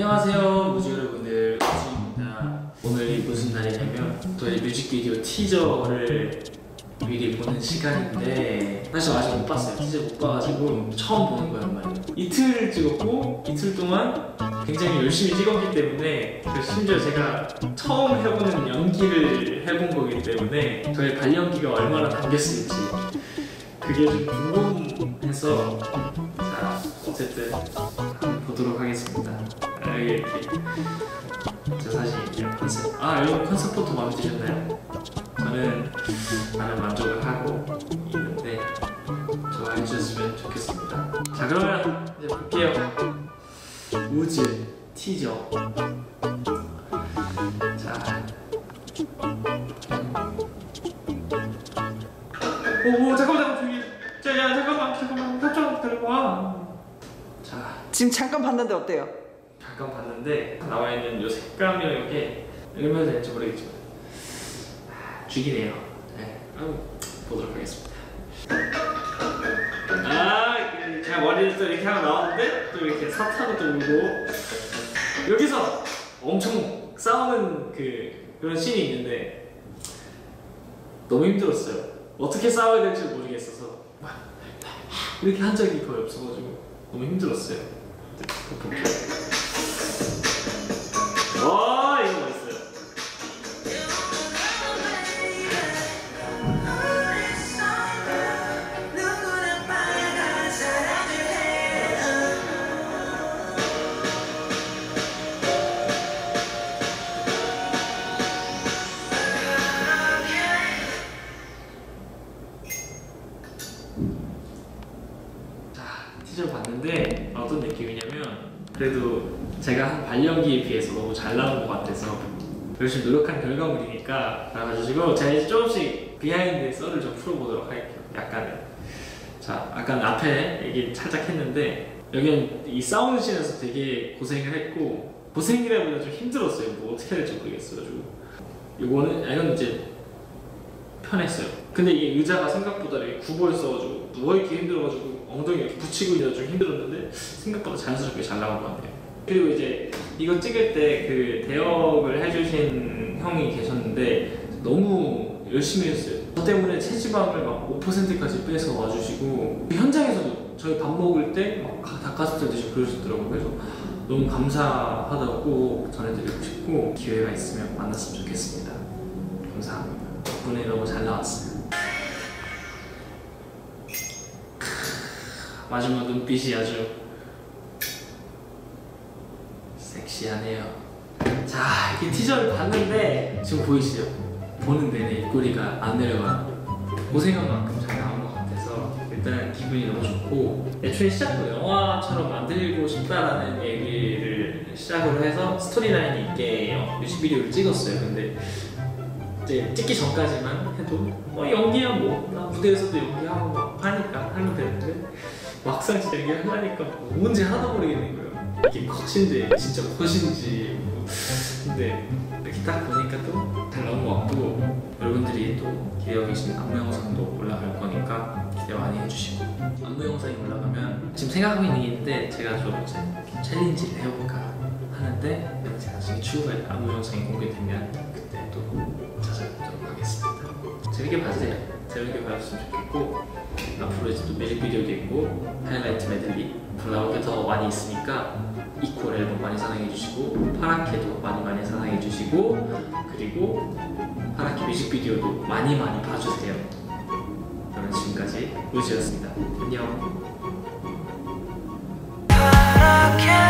안녕하세요 무지 여러분들. 우지입니다. 오늘이 무슨 날이냐면 저희 뮤직비디오 티저를 미리 보는 시간인데 사실 아직 못 봤어요. 티저 못 봐가지고 처음 보는 거란 말이에요 이틀 찍었고 이틀 동안 굉장히 열심히 찍었기 때문에 그 심지어 제가 처음 해보는 연기를 해본 거기 때문에 저의 발연기가 얼마나 담겼을지 그게 좀 궁금해서 자 어쨌든 보도록 하겠습니다. 아, 이렇게 저 사진이에요 컨셉 아 여러분 컨셉 포토 마음에 드셨나요? 저는 많은 만족을 하고 있는데 좋아해 주셨으면 좋겠습니다. 자 그러면 이제 볼게요. 우즈 티저. 자. 오, 오 잠깐만 잠깐만 야 잠깐만 잠깐만. 깜짝 들어봐. 자. 지금 잠깐 봤는데 어때요? 잠깐 봤는데 나와 있는 요 색감이랑 이게 얼마나 될지 모르겠지만 아, 죽이네요. 네, 한번 보도록 하겠습니다. 아, 그 제가 머리를 또 이렇게 하고 나왔는데 또 이렇게 사타구도 울고 여기서 엄청 싸우는 그 그런 씬이 있는데 너무 힘들었어요. 어떻게 싸워야 될지 모르겠어서 이렇게 한 적이 거의 없어가지고 너무 힘들었어요. 볼게요. 와 이거 멋있어요. 봤는데 어떤 느낌이냐면 그래도 제가 한 발연기에 비해서 너무 잘 나온 것 같아서 열심히 노력한 결과물이니까 나가주시고 제가 이제 조금씩 behind 썰을 좀 풀어보도록 할게요. 약간은 자 아까 앞에 얘기 살짝 했는데 여기는 이 싸우는 씬에서 되게 고생을 했고 고생이라보다 좀 힘들었어요. 뭐 어떻게 해야 될지 모르겠어가지고 요거는 아, 이건 이제 편했어요. 근데 이게 의자가 생각보다 있어가지고 누워있기 힘들어가지고 엉덩이 이렇게 붙이고 있는 좀 힘들었는데 생각보다 자연스럽게 잘 나온 것 같아요. 그리고 이제 이거 찍을 때 그 대역을 해주신 형이 계셨는데 너무 열심히 했어요. 저 때문에 체지방을 막 5%까지 빼서 와주시고 그 현장에서도 저희 밥 먹을 때 막 닭가슴살 드시고 그러시더라고요. 그래서 너무 감사하다고 꼭 전해드리고 싶고 기회가 있으면 만났으면 좋겠습니다. 감사합니다. 덕분에 너무 잘 나왔어요. 마지막 눈빛이 아주 섹시하네요. 자, 이렇게 티저를 봤는데 지금 보이시죠? 보는 내내 입꼬리가 안 내려가. 고생한 만큼 잘 나온 것 같아서 일단 기분이 너무 좋고 애초에 시작도 영화처럼 만들고 싶다라는 얘기를 시작으로 해서 스토리라인이 있게 어, 뮤직비디오를 찍었어요. 근데 이제 찍기 전까지만 해도 뭐 연기야 뭐나 무대에서도 연기하고 막 하니까 하면 되는데 막상 진짜 연기하려니까 뭔지 하나도 모르겠는 거예요. 이게 컷인지 진짜 컷인지 뭐. 근데 이렇게 딱 보니까 또 잘 나온 것 같고 여러분들이 또 기대하고 계신 안무 영상도 올라갈 거니까 기대 많이 해주시고 안무 영상이 올라가면 지금 생각하고 있는 게 있는데 제가 좀 이제 챌린지를 해볼까 하는데 제가 나중에 추후에 안무 영상이 공개되면 그때 또 찾아뵙도록 하겠습니다. 재밌게 봐주세요. 재밌게 봐줬으면 좋겠고 앞으로 이제 또 뮤직비디오도 있고 하이라이트 메들리 나올 게 더 많이 있으니까 이퀄 앨범 많이 사랑해 주시고 파라케도 많이 많이 사랑해 주시고 그리고 파라케 뮤직비디오도 많이 많이 봐주세요. 저는 지금까지 우지였습니다. 안녕. 파랗게